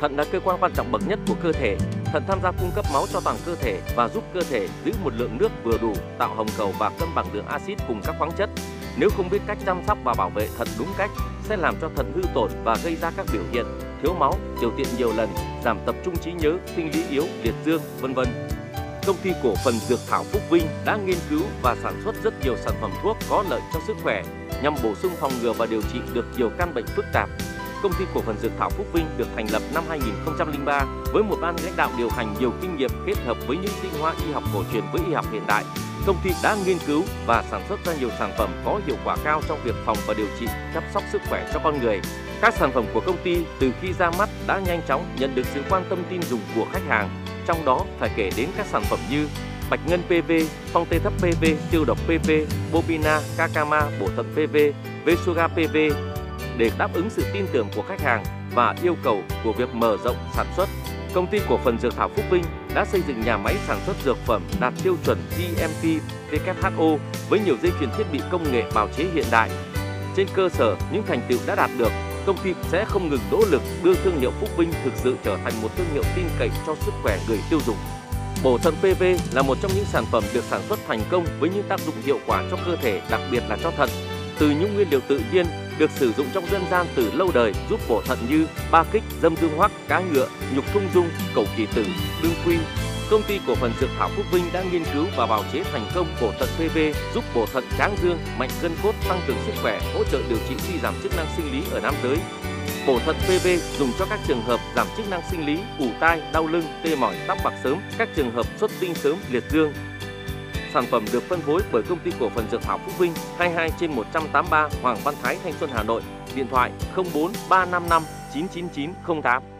Thận là cơ quan quan trọng bậc nhất của cơ thể. Thận tham gia cung cấp máu cho toàn cơ thể và giúp cơ thể giữ một lượng nước vừa đủ, tạo hồng cầu và cân bằng lượng axit cùng các khoáng chất. Nếu không biết cách chăm sóc và bảo vệ thận đúng cách, sẽ làm cho thận hư tổn và gây ra các biểu hiện thiếu máu, tiểu tiện nhiều lần, giảm tập trung trí nhớ, sinh lý yếu, liệt dương, vân vân. Công ty cổ phần Dược Thảo Phúc Vinh đã nghiên cứu và sản xuất rất nhiều sản phẩm thuốc có lợi cho sức khỏe nhằm bổ sung phòng ngừa và điều trị được nhiều căn bệnh phức tạp. Công ty cổ phần Dược Thảo Phúc Vinh được thành lập năm 2003 với một ban lãnh đạo điều hành nhiều kinh nghiệm kết hợp với những tinh hoa y học cổ truyền với y học hiện đại. Công ty đã nghiên cứu và sản xuất ra nhiều sản phẩm có hiệu quả cao trong việc phòng và điều trị, chăm sóc sức khỏe cho con người. Các sản phẩm của công ty từ khi ra mắt đã nhanh chóng nhận được sự quan tâm tin dùng của khách hàng. Trong đó phải kể đến các sản phẩm như Bạch Ngân PV, Phong Tê Thấp PV, Tiêu độc PV, Bobina, Kakama, Bổ thận PV, Vesuga PV để đáp ứng sự tin tưởng của khách hàng và yêu cầu của việc mở rộng sản xuất. Công ty cổ phần Dược thảo Phúc Vinh đã xây dựng nhà máy sản xuất dược phẩm đạt tiêu chuẩn GMP WHO với nhiều dây chuyền thiết bị công nghệ bào chế hiện đại. Trên cơ sở những thành tựu đã đạt được, công ty sẽ không ngừng nỗ lực đưa thương hiệu Phúc Vinh thực sự trở thành một thương hiệu tin cậy cho sức khỏe người tiêu dùng. Bổ thận PV là một trong những sản phẩm được sản xuất thành công với những tác dụng hiệu quả cho cơ thể, đặc biệt là cho thận. Từ những nguyên liệu tự nhiên được sử dụng trong dân gian từ lâu đời giúp bổ thận như ba kích, dâm dương hoắc, cá ngựa, nhục thung dung, cầu kỳ tử, đương quy. Công ty cổ phần Dược thảo Phúc Vinh đã nghiên cứu và bào chế thành công bổ thận PV giúp bổ thận tráng dương, mạnh gân cốt, tăng cường sức khỏe, hỗ trợ điều trị suy giảm chức năng sinh lý ở nam giới, Bổ thận PV dùng cho các trường hợp giảm chức năng sinh lý, ủ tai, đau lưng, tê mỏi, tóc bạc sớm, các trường hợp xuất tinh sớm, liệt dương. Sản phẩm được phân phối bởi công ty cổ phần Dược thảo Phúc Vinh 22 trên 183 Hoàng Văn Thái Thanh Xuân Hà Nội, điện thoại 04 355 99908.